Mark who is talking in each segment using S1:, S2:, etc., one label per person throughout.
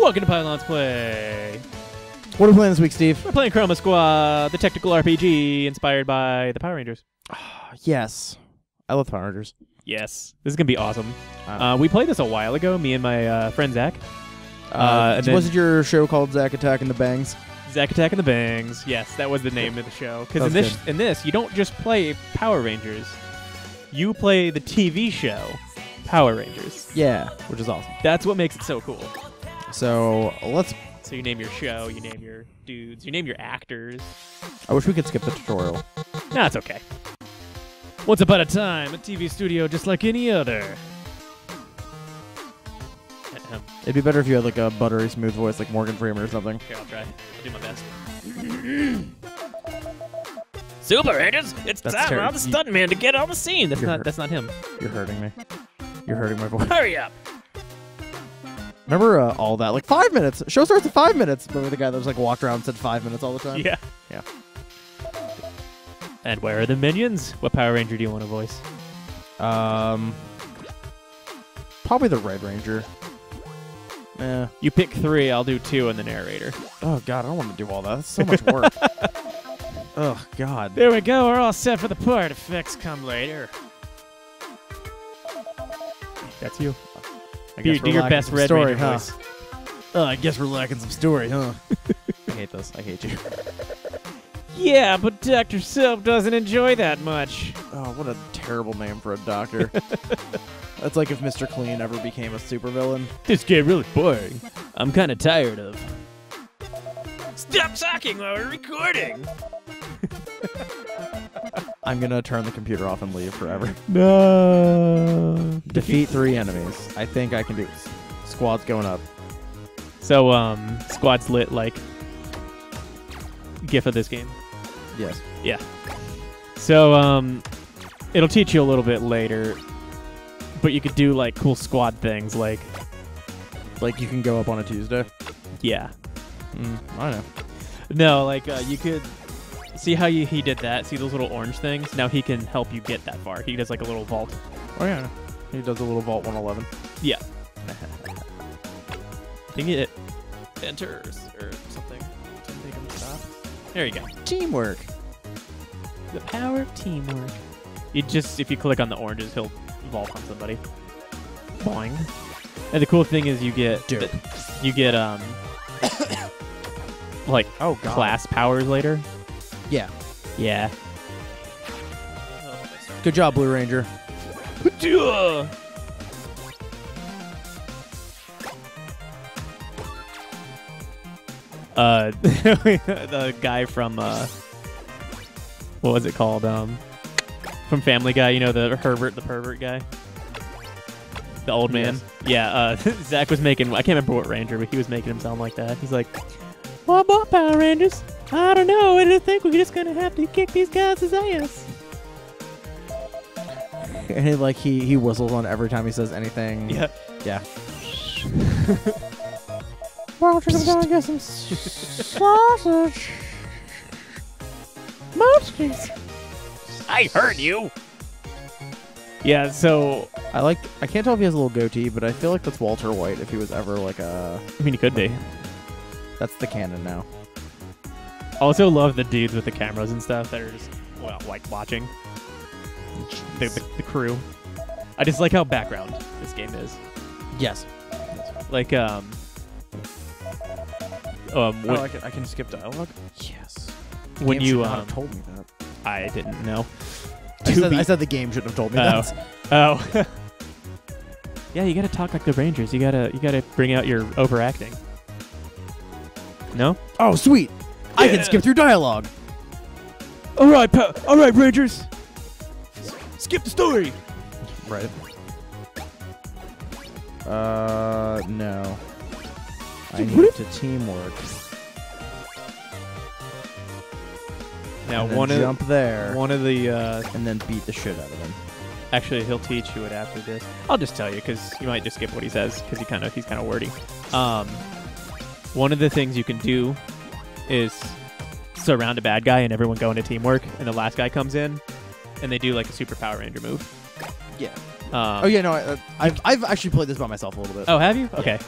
S1: Welcome to Pylons Play.
S2: What are we playing this week, Steve?
S1: We're playing Chroma Squad, the tactical RPG inspired by the Power Rangers.
S2: Yes. I love Power Rangers.
S1: Yes, this is gonna be awesome.
S2: Uh,
S1: we played this a while ago, me and my uh, friend Zach.
S2: uh,
S1: uh,
S2: was it your show called Zach Attack and the Bangs?
S1: Zach Attack and the Bangs. Yes, that was the name of the show. Because in this, in this, you don't just play Power Rangers. You play the TV show Power Rangers.
S2: Yeah, which is awesome.
S1: That's what makes it so cool.
S2: So let's.
S1: So you name your show, you name your dudes, you name your actors.
S2: I wish we could skip the tutorial.
S1: Nah, it's okay. Once upon a time, a TV studio just like any other.
S2: It'd be better if you had like a buttery smooth voice, like Morgan Freeman or something.
S1: Here, I'll try. I'll do my best. Super Rangers, it's
S2: That's
S1: time for the stuntman to get on the scene. That's
S2: You're
S1: not.
S2: hurt.
S1: That's not him.
S2: You're hurting me. You're hurting my voice.
S1: Hurry up!
S2: Remember uh, all that? Like five minutes. Show starts at five minutes. Remember the guy that was like walked around and said five minutes all the time?
S1: Yeah.
S2: Yeah.
S1: And where are the minions? What Power Ranger do you want to voice?
S2: Um. Probably the Red Ranger. Eh.
S1: You pick three. I'll do two in the narrator.
S2: Oh God, I don't want to do all that. That's so much work. oh God.
S1: There we go. We're all set for the part. Effects come later. That's you.
S2: I
S1: Do,
S2: guess
S1: do your best Red
S2: story,
S1: Ranger
S2: huh?
S1: voice.
S2: Oh, I guess we're lacking some story, huh? I hate this. I hate you.
S1: Yeah, but Dr. Soap doesn't enjoy that much.
S2: Oh, what a terrible name for a doctor. That's like if Mr. Clean ever became a supervillain.
S1: This get really boring. I'm kind of tired of. Stop talking while we're recording.
S2: I'm gonna turn the computer off and leave forever.
S1: No.
S2: Defeat three enemies. I think I can do. s- Squad's going up.
S1: So, um, squad's lit like gif of this game.
S2: Yes. Yeah.
S1: So, um, it'll teach you a little bit later, but you could do like cool squad things like,
S2: Like you can go up on a Tuesday.
S1: yeah,
S2: Mm, I know.
S1: no, like uh, you could see how you, he did that. See those little orange things? Now he can help you get that far. He does like a little vault.
S2: Oh yeah. He does a little Vault 111.
S1: I think it enters or something to make him stop. There you go.
S2: Teamwork.
S1: The power of teamwork. You just if you click on the oranges, he'll vault on somebody. Boing. And the cool thing is you get you get um like
S2: Oh God.
S1: class powers later.
S2: Yeah.
S1: Yeah.
S2: Good job, Blue Ranger.
S1: Uh, the guy from uh, what was it called? Um, from Family Guy. You know the Herbert, the pervert guy, the old man.
S2: Yes.
S1: Yeah. Uh, Zach was making. I can't remember what Ranger, but he was making him sound like that. He's like, "What about Power Rangers? I don't know. I just think we're just gonna have to kick these guys' ass."
S2: And he, like he he whistles on every time he says anything.
S1: Yeah.
S2: Yeah. well, we're gonna get some sausage. Monsters.
S1: I heard you. Yeah. So
S2: I like. I can't tell if he has a little goatee, but I feel like that's Walter White if he was ever like a.
S1: I mean, he could be.
S2: That's the canon now.
S1: Also love the dudes with the cameras and stuff that are just well, like watching the, the, the crew. I just like how background this game is.
S2: Yes.
S1: Like um, um when,
S2: oh, I can, I can skip dialogue. Yes. The
S1: when
S2: game
S1: you
S2: should have
S1: um,
S2: told me that.
S1: I didn't know.
S2: I
S1: To
S2: said,
S1: be-
S2: I said the game shouldn't have told me
S1: Oh.
S2: that.
S1: Oh. yeah, you gotta talk like the Rangers. You gotta you gotta bring out your overacting. No.
S2: Oh, sweet. I can skip through dialogue.
S1: All right, pa- all right, Rangers. Skip the story.
S2: Right. Uh, no. I need
S1: what
S2: to teamwork.
S1: Now
S2: and then
S1: one
S2: jump
S1: of
S2: there,
S1: one of the uh,
S2: and then beat the shit out of him.
S1: Actually, he'll teach you it after this. I'll just tell you because you might just skip what he says because he kind of he's kind of wordy. Um, one of the things you can do is surround a bad guy and everyone go into teamwork, and the last guy comes in, and they do like a super Power Ranger move.
S2: Yeah.
S1: Um,
S2: oh yeah, no, I, uh, I've I've actually played this by myself a little bit.
S1: Oh, have you? Okay.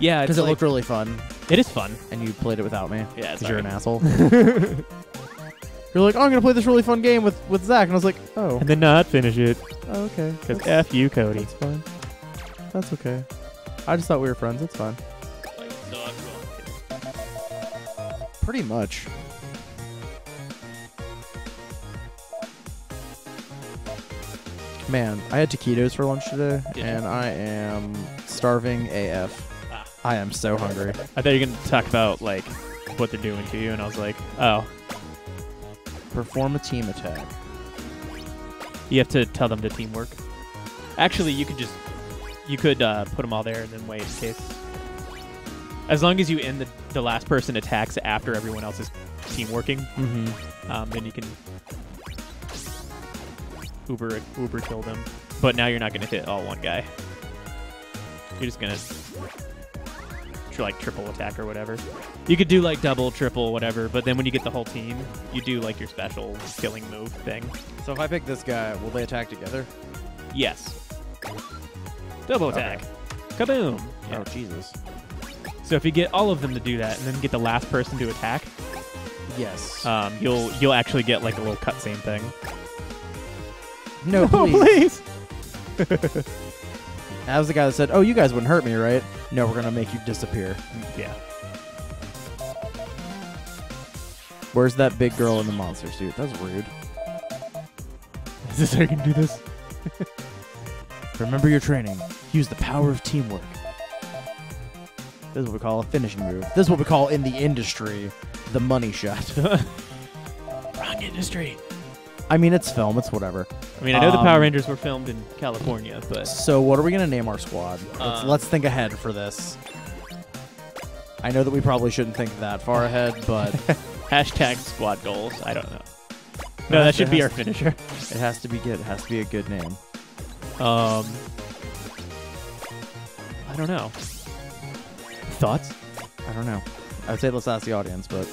S1: Yeah, it's
S2: because it
S1: like,
S2: looked really fun,
S1: it is fun.
S2: and you played it without me.
S1: Yeah,
S2: 'cause you're an asshole. You're like, oh, I'm gonna play this really fun game with with Zach, and I was like, oh,
S1: and then not finish it
S2: oh okay,
S1: because f you, Cody.
S2: that's fine. That's okay. I just thought we were friends. It's fine. Pretty much. Man, I had taquitos for lunch today,
S1: Did you?
S2: and I am starving AF.
S1: Ah.
S2: I am so hungry.
S1: I thought you were gonna talk about like what they're doing to you, and I was like, oh,
S2: Perform a team attack.
S1: you have to tell them to teamwork. Actually, you could just you could uh, put them all there and then wait in case. As long as you end the the last person attacks after everyone else is team working,
S2: Mm-hmm.
S1: um, then you can Uber Uber kill them. But now you're not gonna hit all one guy. You're just gonna tr- like triple attack or whatever. You could do like double, triple, whatever. But then when you get the whole team, you do like your special killing move thing.
S2: So if I pick this guy, will they attack together?
S1: Yes. Double attack. Kaboom. Yeah.
S2: Oh Jesus.
S1: So if you get all of them to do that, and then get the last person to attack,
S2: Yes.
S1: um, you'll you'll actually get like a little cutscene thing.
S2: no,
S1: Oh,
S2: please.
S1: please.
S2: That was the guy that said, "Oh, you guys wouldn't hurt me, right?" No, we're gonna make you disappear.
S1: Yeah.
S2: Where's that big girl in the monster suit? That's rude.
S1: Is this how you can do this?
S2: Remember your training. Use the power of teamwork. This is what we call a finishing move. This is what we call in the industry the money shot.
S1: Wrong industry.
S2: I mean, it's film. It's whatever.
S1: I mean, I know the Power
S2: Um,
S1: Rangers were filmed in California, but
S2: So, what are we gonna name our squad? Let's,
S1: Uh,
S2: let's think ahead for this. I know that we probably shouldn't think that far ahead, but
S1: hashtag squad goals. I don't know. No, that should be our finisher.
S2: it has to be good. It has to be a good name.
S1: Um, I don't know. Thoughts?
S2: I don't know. I'd say let's ask the audience, but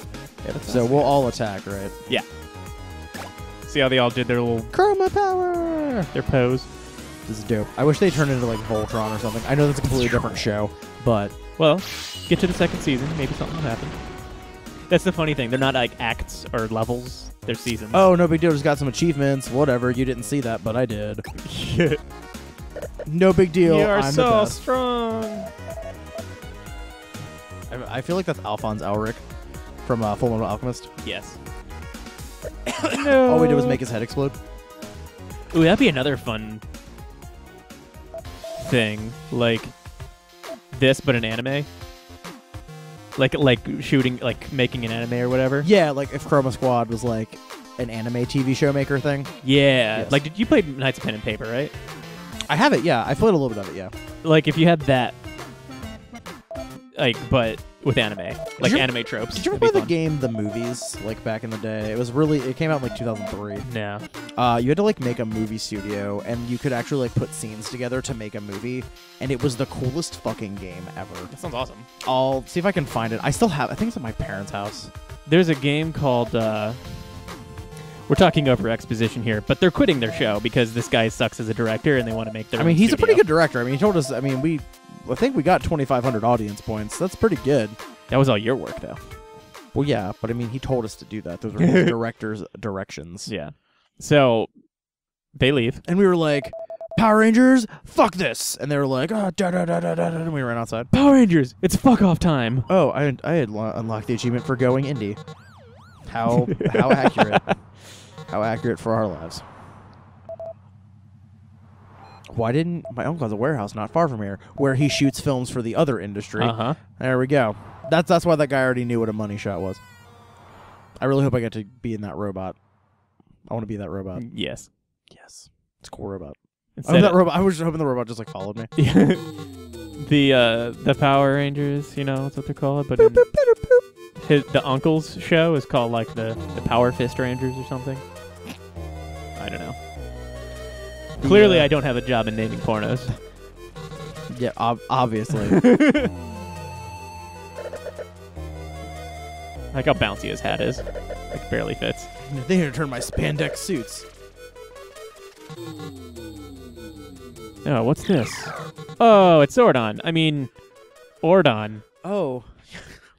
S1: Yeah,
S2: so we'll all attack, right? Yeah.
S1: See how they all did their little
S2: Chroma power.
S1: their pose.
S2: This is dope. I wish they turned into like Voltron or something. I know that's a completely different show, but
S1: Well, get to the second season, maybe something will happen. That's the funny thing. They're not like acts or levels. They're seasons.
S2: oh, no big deal. Just got some achievements. Whatever. You didn't see that, but I did. No big deal.
S1: You are
S2: I'm the
S1: so
S2: best.
S1: strong.
S2: I, I feel like that's Alphonse Elric from uh, Full Metal Alchemist.
S1: Yes. no.
S2: All we did was make his head explode.
S1: Ooh, that'd be another fun thing, like this, but an anime. Like like shooting, like making an anime or whatever.
S2: Yeah, like if Chroma Squad was like an anime TV show maker thing.
S1: Yeah.
S2: Yes.
S1: Like, did you play Knights of Pen and Paper, right?
S2: I have it. Yeah, I played a little bit of it. Yeah.
S1: Like, if you had that, like, but with anime, like
S2: you-
S1: anime tropes.
S2: Did you ever play the game The Movies like back in the day? It was really. It came out in like 2003.
S1: Yeah.
S2: Uh, you had to like make a movie studio, and you could actually like put scenes together to make a movie, and it was the coolest fucking game ever.
S1: That sounds awesome.
S2: I'll see if I can find it. I still have. I think it's at my parents' house.
S1: There's a game called. Uh, we're talking over exposition here, but they're quitting their show because this guy sucks as a director, and they want to make their.
S2: I mean, he's a pretty good director. I mean, he told us. I mean, we. I think we got 2,500 audience points. That's pretty good.
S1: That was all your work, though.
S2: Well, yeah, but I mean, he told us to do that. Those were his director's directions.
S1: Yeah. So they leave.
S2: And we were like, Power Rangers, fuck this. And they were like, oh, da da da da da. da," And we ran outside.
S1: Power Rangers, it's fuck off time.
S2: Oh, I I had lo- unlocked the achievement for going indie. How how accurate? How accurate for our lives? Why didn't my uncle has a warehouse not far from here where he shoots films for the other industry?
S1: Uh huh.
S2: There we go. That's that's why that guy already knew what a money shot was. I really hope I get to be in that robot. I want to be that robot.
S1: Yes.
S2: Yes, it's a cool robot. Oh, that robot. I was just hoping the robot just like followed me.
S1: the uh, the Power Rangers, you know, that's what they're called. But in his, the uncle's show is called like the the Power Fist Rangers or something. I don't know.
S2: The,
S1: Clearly,
S2: uh,
S1: I don't have a job in naming pornos.
S2: Yeah, ob- obviously.
S1: like how bouncy his hat is. Like barely fits.
S2: they need to turn my spandex suits.
S1: Oh, what's this? Oh, it's Ordon. I mean, Ordon.
S2: Oh,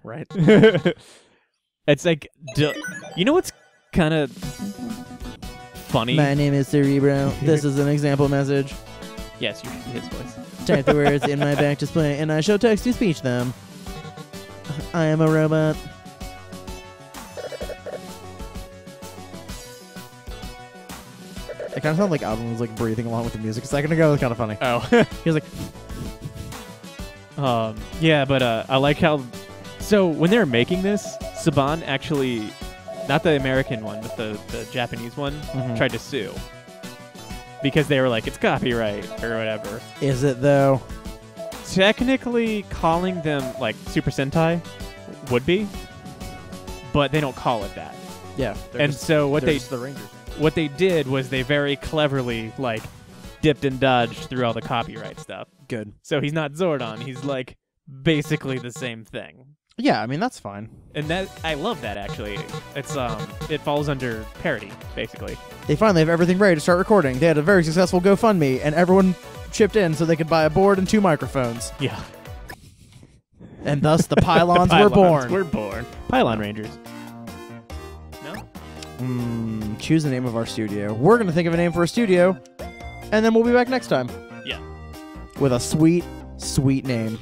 S2: right.
S1: it's like, d- you know what's kind of funny?
S2: My name is Cerebro. This is an example message.
S1: Yes, you his voice.
S2: Type the words in my back display, and I show text to speech them. I am a robot. It kind of sounded like Alvin was like breathing along with the music a second ago. It was kind of funny.
S1: Oh.
S2: He was like,
S1: Um, yeah, but uh, I like how. So when they were making this, Saban actually, not the American one, but the, the Japanese one,
S2: Mhm.
S1: tried to sue because they were like, it's copyright or whatever.
S2: "Is it though?"
S1: Technically, calling them like Super Sentai would be, but they don't call it that.
S2: Yeah.
S1: and so what they
S2: the Rangers.
S1: what they did was they very cleverly like dipped and dodged through all the copyright stuff.
S2: Good.
S1: So he's not Zordon. He's like basically the same thing.
S2: Yeah, I mean that's fine.
S1: and that I love that actually. It's um, it falls under parody basically.
S2: They finally have everything ready to start recording. They had a very successful GoFundMe, and everyone chipped in so they could buy a board and two microphones.
S1: Yeah,
S2: And thus the pylons,
S1: The
S2: were
S1: pylons
S2: born.
S1: Were born. Pylon Rangers. No.
S2: Mm, choose the name of our studio. We're going to think of a name for a studio, and then we'll be back next time
S1: Yeah.
S2: with a sweet, sweet name.